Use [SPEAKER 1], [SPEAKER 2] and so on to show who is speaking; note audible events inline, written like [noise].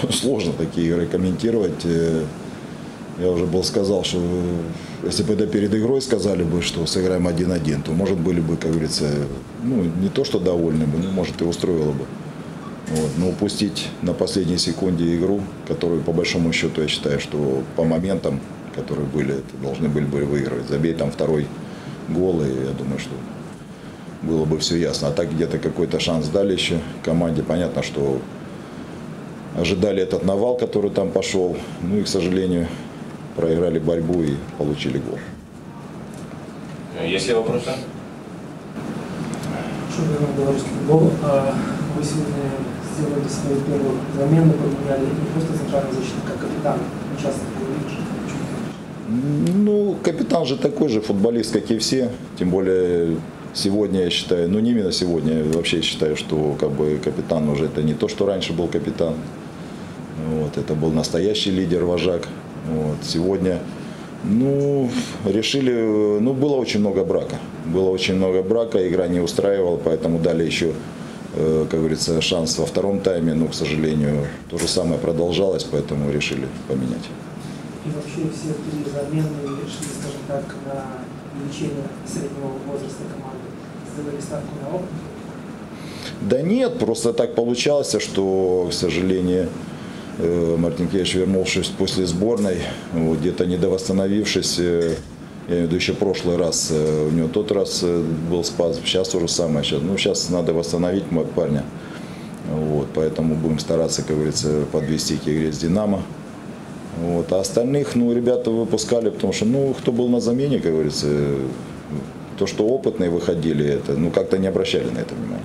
[SPEAKER 1] [laughs] сложно такие игры комментировать. Э, Я уже был сказал, что э, если бы это перед игрой сказали бы, что сыграем 1-1, то, может, были бы, как говорится, ну, не то, что довольны бы, ну, может, и устроило бы. Вот. Но упустить на последней секунде игру, которую, по большому счету, я считаю, что по моментам, которые были, должны были бы выигрывать. Забей там второй гол, и я думаю, что было бы все ясно. А так где-то какой-то шанс дали еще команде. Понятно, что ожидали этот навал, который там пошел. Ну и, к сожалению, проиграли борьбу и получили гол.
[SPEAKER 2] Есть ли вопросы?
[SPEAKER 3] Шумеров белорусский футбол. А Вы сегодня сделали свою первую замену, поменяли не просто центральный защитник, а капитан. Не часто.
[SPEAKER 1] Ну, капитан же такой же футболист, как и все. Тем более сегодня я считаю, ну не именно сегодня, я вообще считаю, что как бы капитан уже это не то, что раньше был капитан. Вот, это был настоящий лидер, вожак. Вот, сегодня, ну, решили, ну, было очень много брака. Было очень много брака, игра не устраивала, поэтому дали еще, э, как говорится, шанс во втором тайме, но, к сожалению, то же самое продолжалось, поэтому решили поменять.
[SPEAKER 3] И вообще все три замены шли, скажем так, на увеличение среднего возраста команды. Сделали ставку на опыт.
[SPEAKER 1] Да нет, просто так получалось, что, к сожалению, Мартинкевич, вернувшись после сборной, вот, где-то недовосстановившись, э, я имею в виду еще прошлый раз, э, у него тот раз э, был спас, сейчас то же самое. Сейчас, ну, сейчас надо восстановить парня. Вот, поэтому будем стараться, как говорится, подвести к игре с «Динамо». Вот, а остальных, ну, ребята выпускали, потому что, ну, кто был на замене, как говорится, э, то, что опытные выходили, это, ну, как-то не обращали на это внимания.